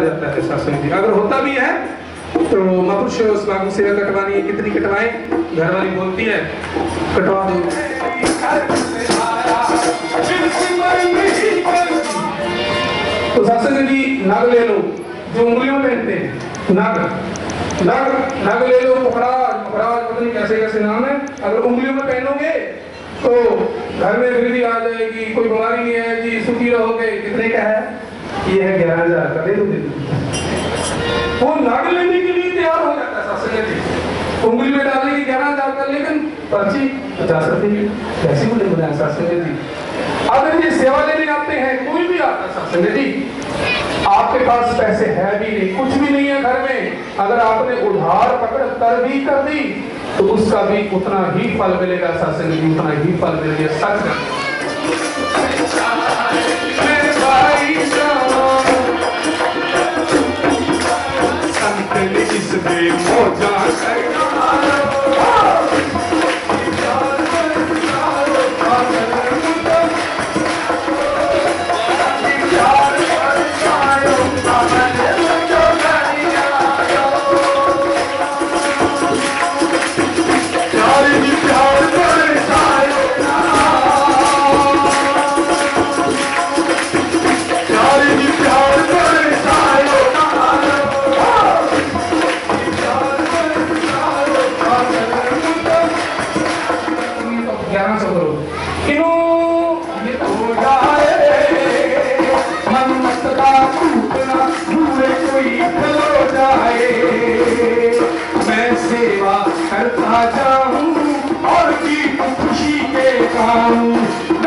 जाता है सत्संग जी अगर होता भी है तो महापुरुष उस बाबू से कटवानी है कितनी कटवाएँ? घर वाली बोलती है, कटवा दो। तो सत्संग जी, नग ले लो। जो उंगलियों पहनते हैं, नग। नग नग ले लो पकड़ाज पकड़ाज पता नहीं कैसे कैसे नाम है। अगर उंगलियों में पहनोगे तो घर में वृद्धि आ जाएगी, कोई बीमारी नहीं आएगी, सुखी रहोगे। कितने का है? ये है ग्यारह हज़ार का, दे दो वो नग लेने के लिए तैयार हो जाता है सत्संग जी उंगली में डालने की ग्यारह हज़ार का, लेकिन पर्ची पचास रुपए की। कैसी बोले बोले सत्संग जी अगर ये सेवा लेने आते हैं, कोई भी आता सत्संग जी आपके पास पैसे है भी नहीं, कुछ भी नहीं है घर में। अगर आपने उधार पकड़ कर भी कर दी तो उसका भी उतना ही फल मिलेगा जी उतना ही फल मिलेगा, सच more time. Ai,